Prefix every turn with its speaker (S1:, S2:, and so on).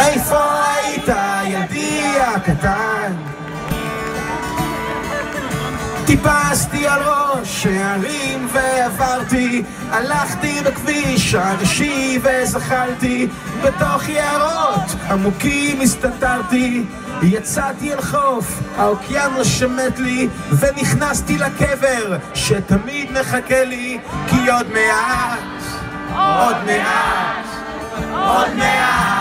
S1: איפה היית ילדי הקטן? טיפסתי על ראש הערים ועברתי הלכתי בכביש הראשי וזחלתי בתוך יערות עמוקים הסתתרתי יצאתי אל חוף, האוקיינוס שמת לי ונכנסתי לקבר שתמיד מחכה לי כי עוד מעט, עוד מעט, עוד מעט